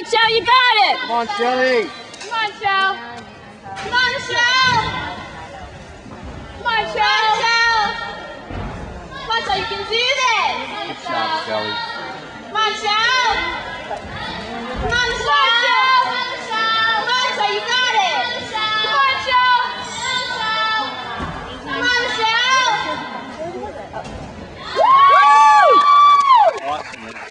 it, Shell. You got it. Come on, Shelly. Come on, Shell. Come on, Shell. Come on, Shell. Come on, Shell. You can do this. Good job, Shelly.